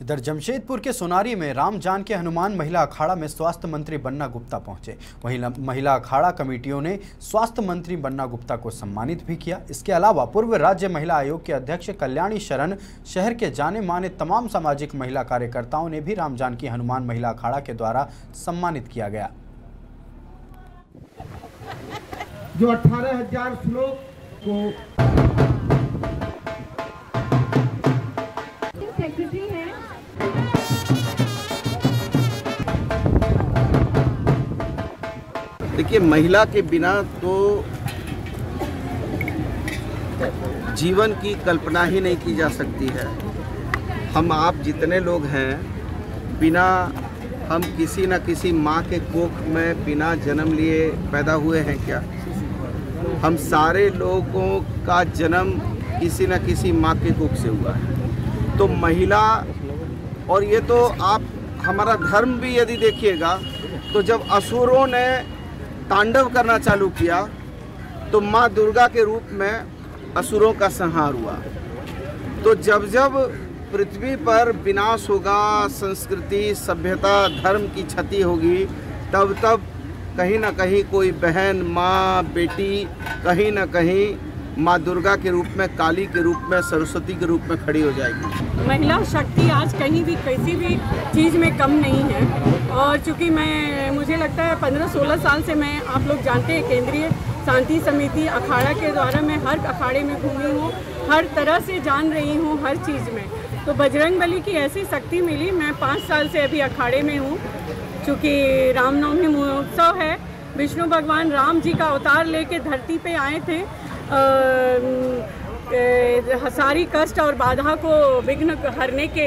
इधर जमशेदपुर के सोनारी में राम जान के हनुमान महिला अखाड़ा में स्वास्थ्य मंत्री बन्ना गुप्ता पहुँचे। वहीं महिला अखाड़ा कमेटियों ने स्वास्थ्य मंत्री बन्ना गुप्ता को सम्मानित भी किया। इसके अलावा पूर्व राज्य महिला आयोग के अध्यक्ष कल्याणी शरण, शहर के जाने माने तमाम सामाजिक महिला कार्यकर्ताओं ने भी राम जानकी हनुमान महिला अखाड़ा के द्वारा सम्मानित किया गया। जो अठारह हज़ार श्लोक को देखिए, महिला के बिना तो जीवन की कल्पना ही नहीं की जा सकती है। हम आप जितने लोग हैं, बिना हम किसी न किसी माँ के कोख में बिना जन्म लिए पैदा हुए हैं क्या? हम सारे लोगों का जन्म किसी न किसी माँ के कोख से हुआ है। तो महिला, और ये तो आप, हमारा धर्म भी यदि देखिएगा तो जब असुरों ने तांडव करना चालू किया तो माँ दुर्गा के रूप में असुरों का संहार हुआ। तो जब जब पृथ्वी पर विनाश होगा, संस्कृति, सभ्यता, धर्म की क्षति होगी, तब तब कहीं ना कहीं कोई बहन, माँ, बेटी, कहीं ना कहीं माँ दुर्गा के रूप में, काली के रूप में, सरस्वती के रूप में खड़ी हो जाएगी। महिला शक्ति आज कहीं भी किसी भी चीज़ में कम नहीं है। और चूँकि मैं मुझे लगता है पंद्रह सोलह साल से मैं आप लोग जानते हैं केंद्रीय शांति समिति अखाड़ा के द्वारा मैं हर अखाड़े में घूमी हूँ हर तरह से जान रही हूँ हर चीज़ में। तो बजरंग बली की ऐसी शक्ति मिली मैं पाँच साल से अभी अखाड़े में हूँ चूँकि रामनवमी महोत्सव है। विष्णु भगवान राम जी का अवतार लेके धरती पे आए थे। अ, सारी कष्ट और बाधा को विघ्न हरने के